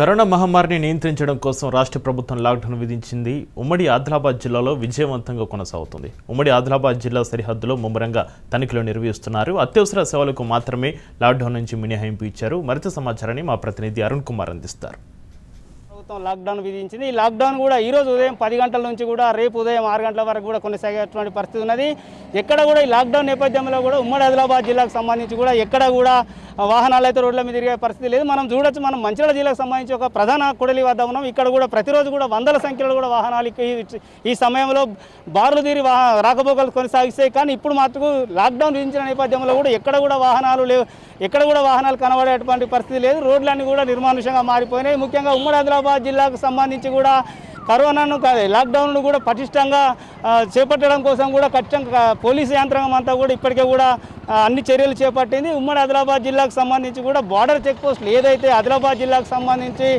Corona మహమ్మారిని నియంత్రించడం కోసం రాష్ట్ర ప్రభుత్వం లాక్డౌన్ విధించింది. ఉమ్మడి ఆదిలాబాద్ జిల్లాలో విజయవంతంగా కొనసాగుతుంది. ఉమ్మడి ఆదిలాబాద్ జిల్లా సరిహద్దులో ముమ్మరంగా తనిఖీలు నిర్వహిస్తున్నారు. అత్యవసర సేవలకు మాత్రమే లాక్డౌన్ నుంచి మినహాయింపు ఇచ్చారు. మరింత సమాచారాన్ని మా ప్రతినిధి అరుణ్ కుమార్ అందిస్తారు. ప్రభుత్వం లాక్డౌన్ విధించింది. ఈ లాక్డౌన్ కూడా ఈ రోజు ఉదయం పది గంటల నుంచి కూడా రేపు ఉదయం ఆరు గంటల వరకు కూడా కొనసాగేటువంటి పరిస్థితి ఉన్నది. ఎక్కడ కూడా ఈ లాక్డౌన్ నేపథ్యంలో కూడా ఉమ్మడి ఆదిలాబాద్ జిల్లాకు సంబంధించి కూడా ఎక్కడ కూడా వాహనాలు అయితే రోడ్ల మీద తిరిగే పరిస్థితి లేదు. మనం చూడొచ్చు మనం మంచిర్యాల జిల్లాకు సంబంధించి ఒక ప్రధాన కొడలి వద్ద ఉన్నాం. ఇక్కడ కూడా ప్రతిరోజు కూడా వందల సంఖ్యలో కూడా వాహనాలు ఈ- సమయంలో బారులు తీరి వాహ రాకపోకలు కొనసాగిస్తాయి. కానీ ఇప్పుడు మాత్రం లాక్డౌన్ విధించిన నేపథ్యంలో కూడా ఎక్కడ కూడా వాహనాలు లేవు. ఎక్కడ కూడా వాహనాలు కనబడేటువంటి పరిస్థితి లేదు. రోడ్లన్నీ కూడా నిర్మానుషంగా మారిపోయినాయి. ముఖ్యంగా ఉమ్మడి ఆదిలాబాద్ జిల్లాకు సంబంధించి కూడా కరోనాను లాక్డౌన్ను కూడా పటిష్టంగా చేపట్టడం కోసం కూడా ఖచ్చితంగా పోలీసు యంత్రాంగం అంతా కూడా ఇప్పటికే కూడా అన్ని చర్యలు చేపట్టింది. ఉమ్మడి ఆదిలాబాద్ జిల్లాకు సంబంధించి కూడా బార్డర్ చెక్ పోస్టులు ఏదైతే ఆదిలాబాద్ జిల్లాకు సంబంధించి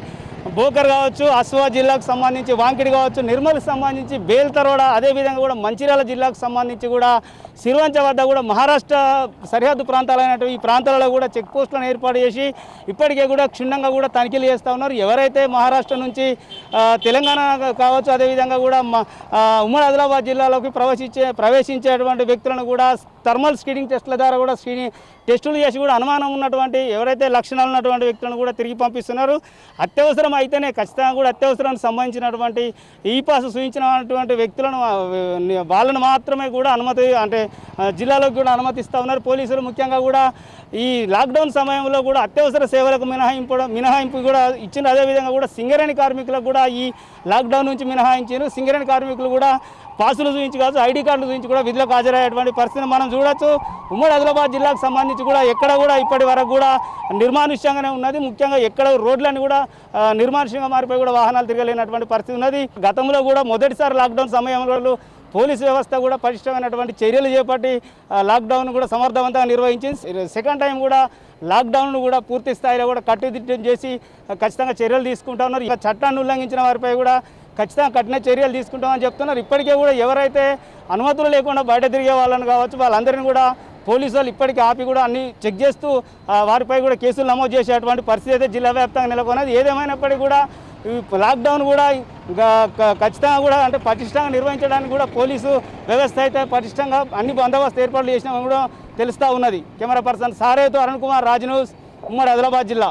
బోకర్ కావచ్చు అస్వా జిల్లాకు సంబంధించి వాంకిడి కావచ్చు నిర్మల్కి సంబంధించి బేల్తరోడ అదేవిధంగా కూడా మంచిర్యాల జిల్లాకు సంబంధించి కూడా సిరివంచ వద్ద కూడా మహారాష్ట్ర సరిహద్దు ప్రాంతాలైనటువంటి ఈ ప్రాంతాలలో కూడా చెక్ పోస్టులను ఏర్పాటు చేసి ఇప్పటికే కూడా క్షుణ్ణంగా కూడా తనిఖీలు చేస్తూ ఉన్నారు. ఎవరైతే మహారాష్ట్ర నుంచి తెలంగాణ కావచ్చు అదేవిధంగా కూడా ఉమ్మడి ఆదిలాబాద్ జిల్లాలోకి ప్రవేశించే ప్రవేశించేటువంటి వ్యక్తులను కూడా థర్మల్ స్క్రీనింగ్ టెస్టుల ద్వారా కూడా స్క్రీనింగ్ టెస్టులు చేసి కూడా అనుమానం ఉన్నటువంటి ఎవరైతే లక్షణాలు ఉన్నటువంటి వ్యక్తులను కూడా తిరిగి పంపిస్తున్నారు. అత్యవసరం అయితేనే ఖచ్చితంగా కూడా అత్యవసరానికి సంబంధించినటువంటి ఈ పాస్ సూచించినటువంటి వ్యక్తులను వాళ్ళను మాత్రమే కూడా అనుమతి అంటే జిల్లాలోకి కూడా అనుమతిస్తూ ఉన్నారు. పోలీసులు ముఖ్యంగా కూడా ఈ లాక్డౌన్ సమయంలో కూడా అత్యవసర సేవలకు మినహాయింపు మినహాయింపు కూడా ఇచ్చిన అదేవిధంగా కూడా సింగరేణి కార్మికులకు కూడా ఈ లాక్డౌన్ నుంచి మినహాయించారు. సింగరేణి కార్మికులు కూడా పాసులు చూపించి కావచ్చు ఐడి కార్డులు చూపించి కూడా విధులకు హాజరయ్యేటువంటి పరిస్థితిని మనం చూడొచ్చు. ఉమ్మడి ఆదిలాబాద్ జిల్లాకు సంబంధించి కూడా ఎక్కడ కూడా ఇప్పటి వరకు కూడా నిర్మానుష్యంగానే ఉన్నది. ముఖ్యంగా ఎక్కడ రోడ్లన్నీ కూడా నిర్మానుష్యంగా మారిపోయి కూడా వాహనాలు తిరగలేనటువంటి పరిస్థితి ఉన్నది. గతంలో కూడా మొదటిసారి లాక్డౌన్ సమయంలో పోలీసు వ్యవస్థ కూడా పటిష్టమైనటువంటి చర్యలు చేపట్టి లాక్డౌన్ కూడా సమర్థవంతంగా నిర్వహించింది. సెకండ్ టైం కూడా లాక్డౌన్ కూడా పూర్తి స్థాయిలో కూడా కట్టుదిట్టం చేసి ఖచ్చితంగా చర్యలు తీసుకుంటా ఉన్నారు. ఇక చట్టాన్ని ఉల్లంఘించిన వారిపై కూడా ఖచ్చితంగా కఠిన చర్యలు తీసుకుంటామని చెప్తున్నారు. ఇప్పటికే కూడా ఎవరైతే అనుమతులు లేకుండా బయట తిరిగే వాళ్ళని కావచ్చు వాళ్ళందరినీ కూడా పోలీసు వాళ్ళు ఇప్పటికీ ఆపి కూడా అన్ని చెక్ చేస్తూ వారిపై కూడా కేసులు నమోదు చేసేటువంటి పరిస్థితి అయితే జిల్లా వ్యాప్తంగా నెలకొన్నది. ఏదేమైనప్పటికీ కూడా లాక్డౌన్ కూడా ఖచ్చితంగా కూడా అంటే పటిష్టంగా నిర్వహించడానికి కూడా పోలీసు వ్యవస్థ అయితే పటిష్టంగా అన్ని బందోబస్తు ఏర్పాట్లు చేసినా కూడా తెలుస్తూ ఉన్నది. కెమెరా పర్సన్ సారేతో అరుణ్ కుమార్ రాజ్ న్యూస్ ఉమ్మడి ఆదిలాబాద్ జిల్లా.